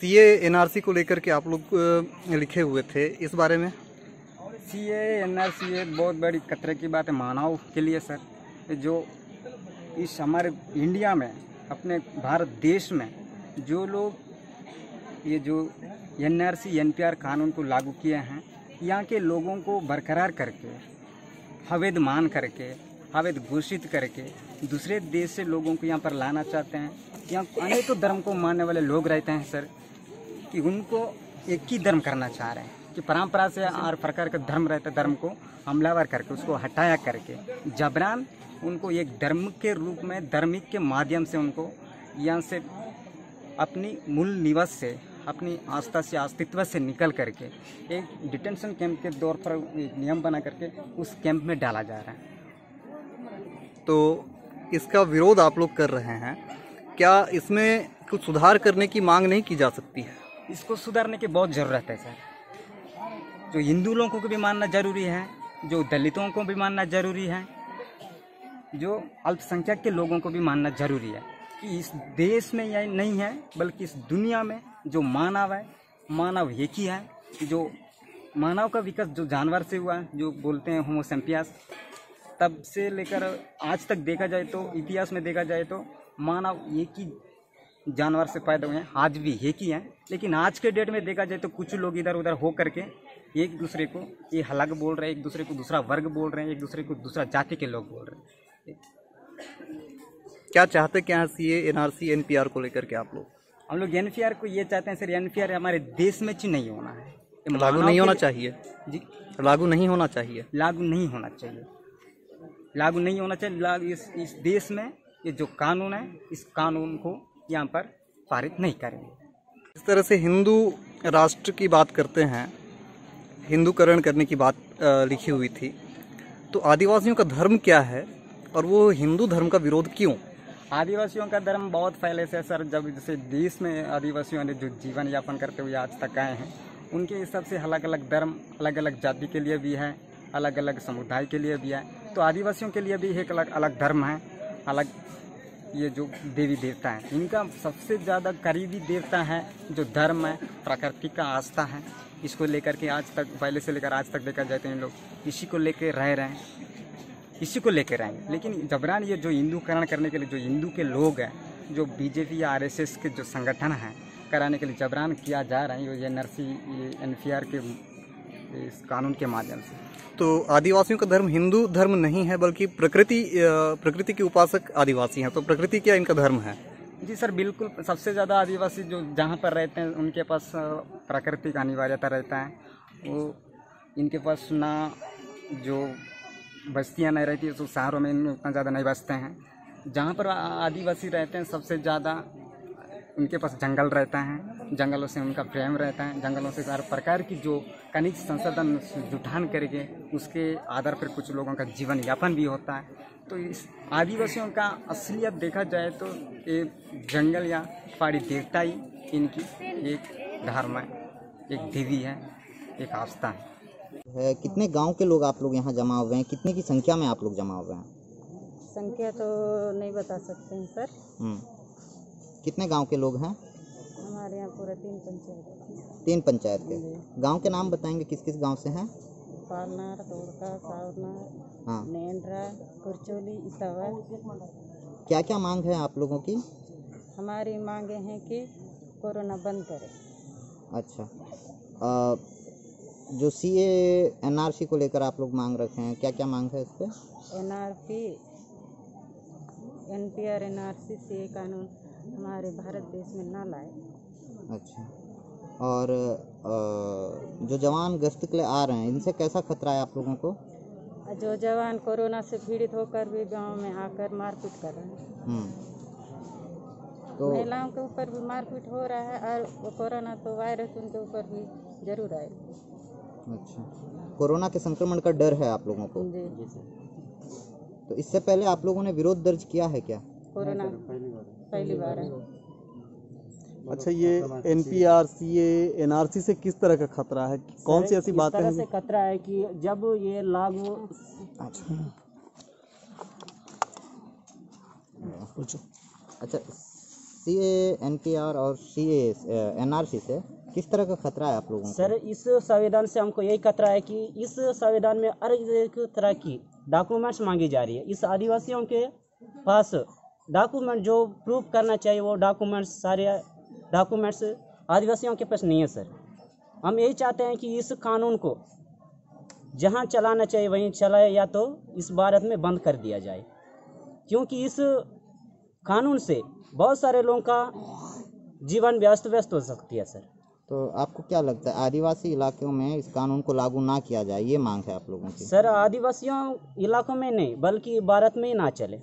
CA NRC को लेकर के आप लोग लिखे हुए थे। इस बारे में? सी एनआरसी एक सी बहुत बड़ी खतरे की बात है मानव के लिए सर। जो इस हमारे इंडिया में, अपने भारत देश में, जो लोग ये जो N R C, N P R कानून को लागू किए हैं, यहाँ के लोगों को बरकरार करके, अवैध मान करके, अवैध घोषित करके दूसरे देश से लोगों को यहाँ पर लाना चाहते हैं। यहाँ अनेकों धर्म को मानने वाले लोग रहते हैं, सर, कि उनको एक ही धर्म करना चाह रहे हैं, कि परंपरा से हर प्रकार का धर्म रहता धर्म को हमलावर करके, उसको हटाया करके। जबरान उनको एक धर्म के रूप में धार्मिक के माध्यम से उनको यहाँ से अपनी मूल निवास से अपनी आस्था से अस्तित्व से निकल करके एक डिटेंशन कैंप के दौर पर एक नियम बना करके उस कैंप में डाला जा रहा है। तो इसका विरोध आप लोग कर रहे हैं। क्या इसमें कुछ सुधार करने की मांग नहीं की जा सकती है? इसको सुधारने की बहुत ज़रूरत है सर। जो हिंदू लोगों को भी मानना ज़रूरी है जो दलितों को भी मानना ज़रूरी है जो अल्पसंख्यक के लोगों को भी मानना ज़रूरी है कि इस देश में यह नहीं है, बल्कि इस दुनिया में जो मानव है, मानव एक ही है, जो मानव का विकास जो जानवर से हुआ है जो बोलते हैं होमोसेम्पियास तब से लेकर आज तक देखा जाए तो इतिहास में देखा जाए तो मानव एक ही जानवर से पैदा हुए हैं, आज भी एक ही हैं। लेकिन आज के डेट में देखा जाए तो कुछ लोग इधर उधर हो करके एक दूसरे को ये अलग बोल रहे हैं, एक दूसरे को दूसरा वर्ग बोल रहे हैं, एक दूसरे को दूसरा जाति के लोग बोल रहे हैं। क्या चाहते क्या है C N R C N P R को लेकर के आप लोग? हम लोग एन पी आर को ये चाहते हैं सर एनपीआर हमारे देश में ही नहीं होना है। लागू नहीं होना चाहिए। जी। लागू नहीं होना चाहिए। लागू नहीं होना चाहिए। लागू नहीं होना चाहिए। लागू इस इस देश में ये जो कानून है इस कानून को यहाँ पर पारित नहीं करेंगे। इस तरह से हिंदू राष्ट्र की बात करते हैं हिंदूकरण करने की बात लिखी हुई थी। तो आदिवासियों का धर्म क्या है? और वो हिंदू धर्म का विरोध क्यों? आदिवासियों का धर्म बहुत पहले से सर। जब जैसे देश में आदिवासियों ने जो जीवन यापन करते हुए आज तक आए हैं, उनके हिसाब से अलग अलग धर्म अलग अलग जाति के लिए भी है अलग अलग समुदाय के लिए भी है। तो आदिवासियों के लिए भी एक अलग अलग धर्म है, अलग ये जो देवी देवता है। इनका सबसे ज़्यादा करीबी देवता है जो धर्म है प्रकृति का आस्था है। इसको लेकर के आज तक, पहले से लेकर आज तक देखा जाए तो इन लोग इसी को लेकर रह रहे हैं। इसी को लेकर आएँगे। लेकिन जबरान ये जो हिंदूकरण करने के लिए जो हिंदू के लोग हैं जो बीजेपी या आरएसएस के जो संगठन हैं कराने के लिए जबरान किया जा रहा है ये नरसी ये एनपीआर के इस कानून के माध्यम से। तो आदिवासियों का धर्म हिंदू धर्म नहीं है बल्कि प्रकृति प्रकृति के उपासक आदिवासी हैं। तो प्रकृति क्या इनका धर्म है? जी सर बिल्कुल। सबसे ज़्यादा आदिवासी जो जहाँ पर रहते हैं उनके पास प्रकृति का अनिवार्यता रहता है। वो इनके पास ना जो बस्तियाँ नहीं रहती तो शहरों में उतना ज़्यादा नहीं बसते हैं। जहाँ पर आदिवासी रहते हैं, सबसे ज़्यादा उनके पास जंगल रहता है। जंगलों से उनका प्रेम रहता है। जंगलों से हर प्रकार की जो खनिज संसाधन जुटान करके उसके आधार पर कुछ लोगों का जीवन यापन भी होता है। तो इस आदिवासियों का असलियत देखा जाए तो ये जंगल या पहाड़ी देवता ही इनकी एक धर्म है, एक देवी है, एक आस्था है। है? कितने गाँव के लोग आप लोग यहाँ जमा हुए हैं? कितने की संख्या में आप लोग जमा हुए हैं? संख्या तो नहीं बता सकते हैं सर। हम्म। कितने गाँव के लोग हैं? हमारे यहाँ पूरा तीन पंचायत तीन पंचायत के। गाँव के नाम बताएँगे किस किस गाँव से हैं? पालनार तोड़का सावरनार हाँ। नेंड्रा कुरचोली इसावा क्या क्या मांग है आप लोगों की? हमारी मांगे हैं कि कोरोना बंद करें। अच्छा। अ, जो सी एन आर सी को लेकर आप लोग मांग रखे हैं क्या क्या मांग है इस पर N R P N P R N R C C A कानून हमारे भारत देश में ना लाए। अच्छा। और अ, जो जवान गश्त के लिए आ रहे हैं इनसे कैसा खतरा है आप लोगों को? जो जवान कोरोना से पीड़ित होकर भी गाँव में आकर मारपीट कर रहे हैं। हम्म। तो महिलाओं के ऊपर भी मारपीट हो रहा है और वो कोरोना तो वायरस उनके ऊपर भी ज़रूर आए अच्छा। कोरोना के संक्रमण का डर है आप लोगों को? जी। तो इससे पहले आप लोगों ने विरोध दर्ज किया है क्या? कोरोना। पहली बार है। अच्छा ये N P R C N R C से किस तरह का खतरा है? कौन सी ऐसी बात हैं? से खतरा है कि जब ये लागू अच्छा। अच्छा। C A N P R और सी एन आर सी से किस तरह का खतरा है आप लोगों को? सर, इस संविधान से हमको यही खतरा है कि इस संविधान में हर एक तरह की डॉक्यूमेंट्स मांगी जा रही है। इस आदिवासियों के पास डॉक्यूमेंट जो प्रूफ करना चाहिए, वो डॉक्यूमेंट्स सारे डॉक्यूमेंट्स आदिवासियों के पास नहीं है, सर। हम यही चाहते हैं कि इस कानून को जहाँ चलाना चाहिए, वहीं चलाए, या तो इस भारत में बंद कर दिया जाए। क्योंकि इस कानून से बहुत सारे लोगों का जीवन व्यस्त व्यस्त हो सकती है सर। तो आपको क्या लगता है आदिवासी इलाकों में इस कानून को लागू ना किया जाए ये मांग है आप लोगों की? सर आदिवासियों इलाकों में नहीं बल्कि भारत में ही ना चले।